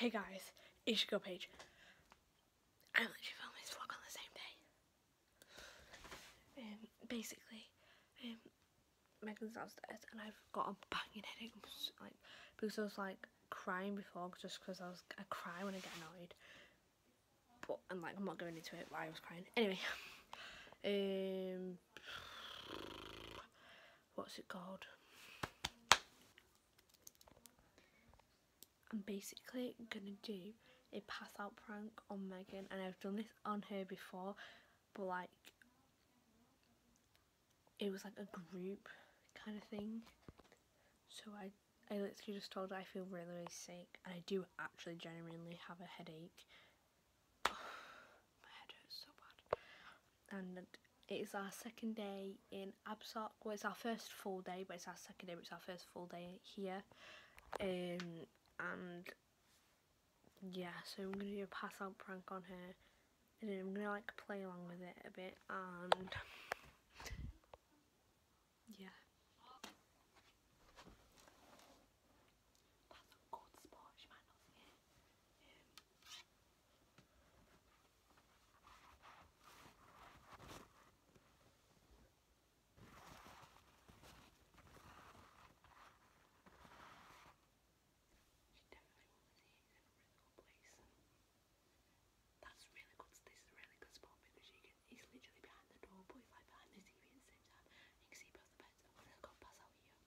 hey guys, it's your girl Paige. I'm literally filming this vlog on the same day. Um, basically, um, Megan's downstairs and I've got a banging headache, like because I was like crying before, just because I was I cry when I get annoyed. But and like I'm not going into it why I was crying. Anyway, um, what's it called? I'm basically gonna do a pass out prank on Megan, and I've done this on her before, but like it was like a group kind of thing. So I, I literally just told her I feel really, really sick, and I do actually genuinely have a headache. My head hurts so bad, and it's our second day in Abersoch. Well, it's our first full day, but it's our second day. But it's our first full day here. Um, and yeah, so I'm gonna do a pass out prank on her, and then I'm gonna like play along with it a bit, and yeah. That's a good spot. She might not see it. She definitely won't see it. It's in a really good place. That's really good. This is a really good spot because you can. He's literally behind the door, but he's like behind the TV at the same time. You can see both the beds. I'm gonna go pass out here.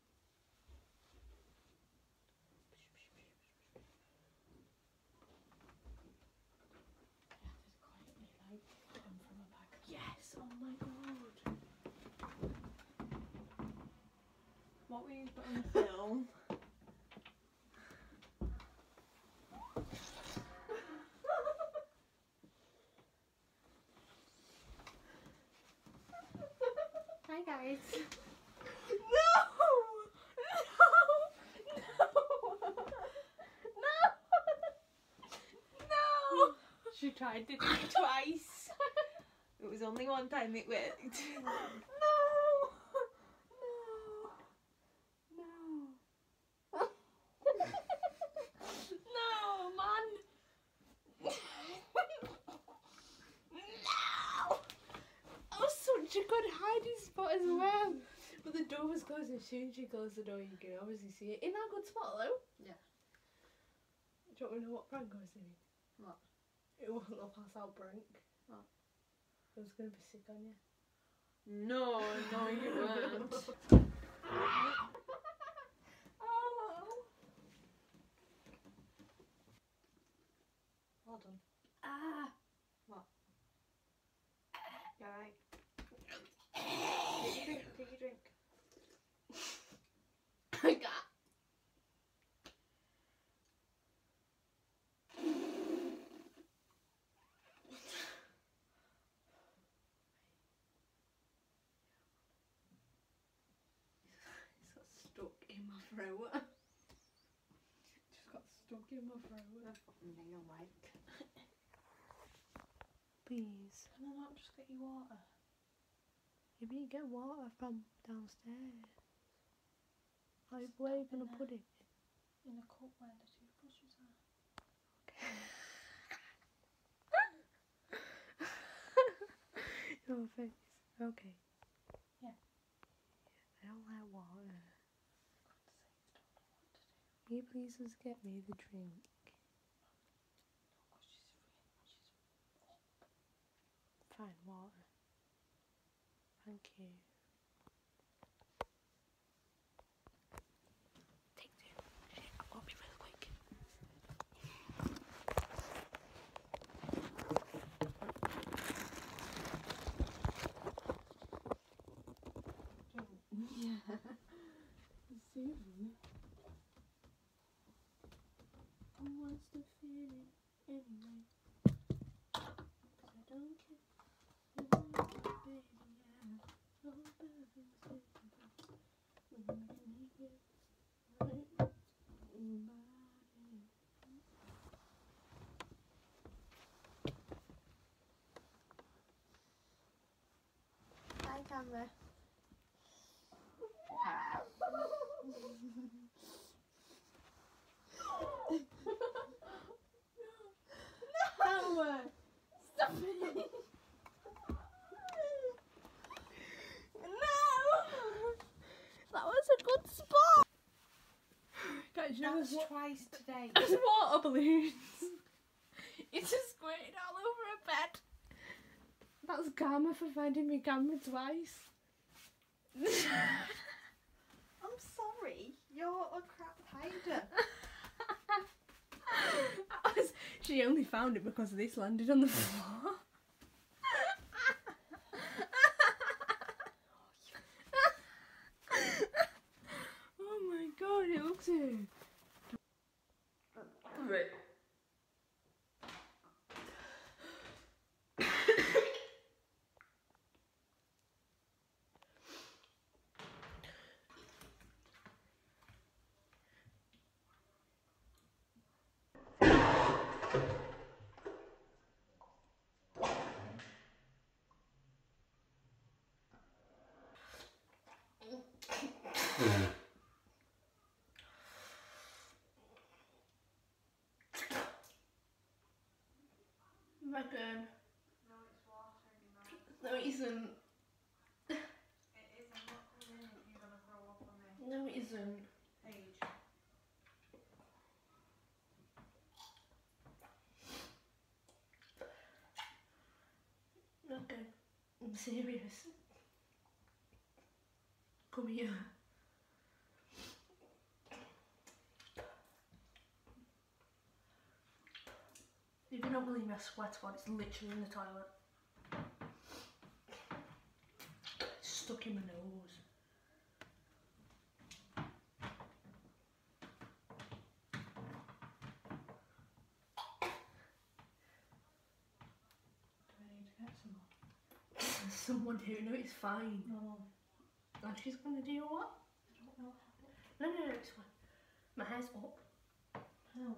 Yes. Oh my god. What were you putting on film? Hi guys. No! No! No! No! She tried to do it twice. It was only one time it worked. No! No! No! No, man! No! That was such a good hiding spot as well. But the door was closed. As soon as you close the door, you can obviously see it. In that good spot, though. Yeah. Do you want to know what prank I was doing? What? It wasn't a pass out prank. What? I was going to be sick on you. No, no, you weren't. Oh! Well done. Ah! What? You alright? Drink, take your drink. I got. It's got stuck in my throat. Just got stuck in my throat. Nail like. Please. Can I not just get you water? You mean get water from downstairs? Like, where are you gonna put it? In a cup where the toothbrushes are. Your face. Okay. Yeah. I don't like water. God's sake, don't know what to do. Can you please just get me the drink? No, 'cause she's free. She's Fine, water. Thank you. Take two. Shit, I've got to be really quick. Yeah. Soon. Who wants to feel it anyway? 'Cause I don't care. You want baby, camera. hot spot! Guys, you know was twice today. It's water balloons. it's just squirted all over a bed. That's Gamma for finding me Gamma twice. I'm sorry, you're a crap hider. she only found it because this landed on the floor. God, Megan. No, it's water. No, it isn't. No, it isn't. Paige. Okay. Um, I'm serious. Come here. Don't believe me, I swear to God, it's literally in the toilet. It's stuck in my nose. Do I need to get some more? Someone here, no, it's fine. No. And she's gonna do what? I don't know. No, no, no, it's fine. My hair's up. Oh, How?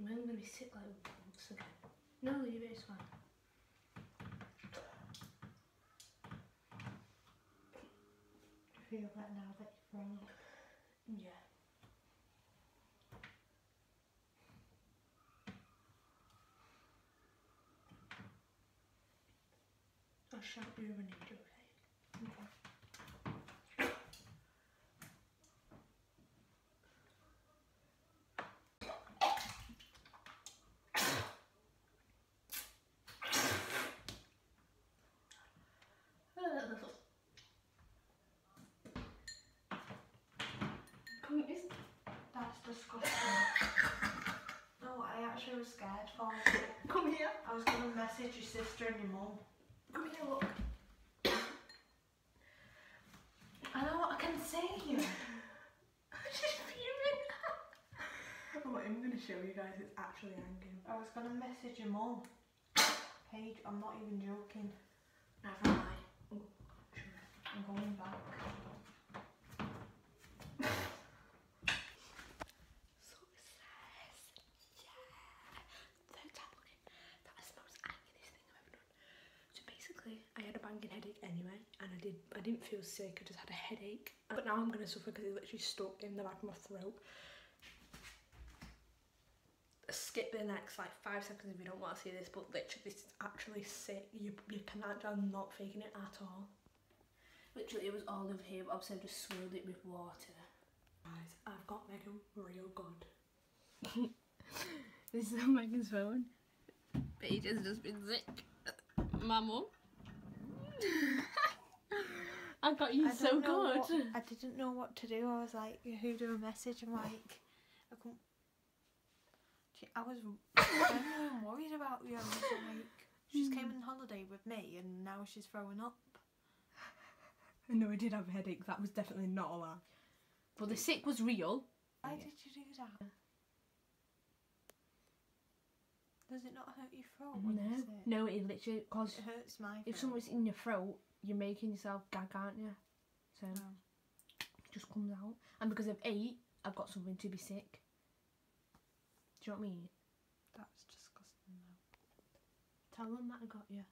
I'm only gonna sit like once again. No, leave it, it's fine. You feel better now that you've grown up? Yeah. I shan't urinate, okay? Okay. Come, is That's disgusting. no, I actually was scared for you. come here. I was gonna message your sister and your mum. Come here, look. I know what I can see. She's fuming. oh, I'm gonna show you guys. It's actually hanging. I was gonna message your mum. Paige, I'm not even joking. Never mind. Oh. I'm going back. So it says, yeah. Third time looking. That is the most angriest thing I've ever done. So basically, I had a banging headache anyway, and I did. I didn't feel sick. I just had a headache. But now I'm gonna suffer because it literally stuck in the back of my throat. Skip the next like five seconds if you don't want to see this, but literally this is actually sick. You you can actually I'm not faking it at all. Literally, it was all over here. But obviously, I just swirled it with water. Guys, I've got Megan real good. this is on Megan's phone. Paige has just been sick. My mum. I got you I so good. what- I didn't know what to do. I was like, who do a message? I'm like, I couldn't. I was genuinely worried about you. I was like, she's came hmm. on holiday with me and now she's throwing up. No, I did have a headache. That was definitely not a lie. But the sick was real. Why Yeah. did you do that? Does it not hurt your throat No, no, it literally because It hurts my if throat. something's in your throat, you're making yourself gag, aren't you? So Oh. it just comes out. And because I've ate, I've got something to be sick. Do you know what I mean? That's disgusting though. Tell them that I got you.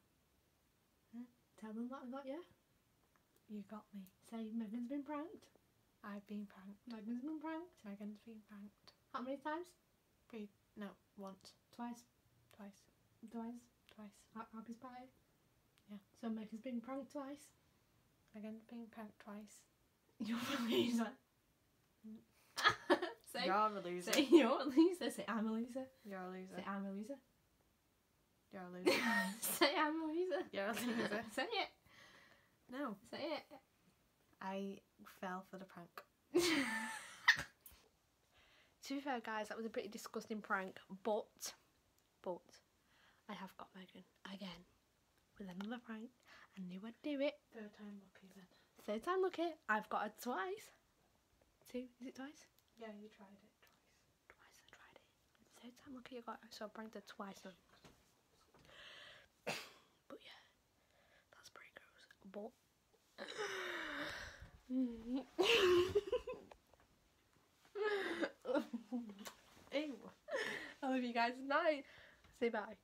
Tell them that I got you. You got me. Say Megan's been pranked. I've been pranked. Megan's been pranked. Megan's been pranked. How many times? Three, no, once, Twice. Twice, Twice. twice. Ha- Happy pie. Yeah. So Megan's been pranked twice. Megan's been pranked twice. You're a loser. Say, You're a loser. say you're a loser. Say I'm a loser. You're a loser. Say I'm a loser. You're a loser. say I'm a loser. You're a loser. say it. No, Say it. I fell for the prank. To be fair, guys, that was a pretty disgusting prank, but, but, I have got Megan again with another prank. I knew I'd do it. Third time lucky then. Third time lucky. I've got her twice. Two? Is it twice? Yeah, you tried it twice. Twice I tried it. Third time lucky I got her, so I pranked her twice now. but yeah, that's pretty gross. But. Ew. I love you guys. Night. Say bye.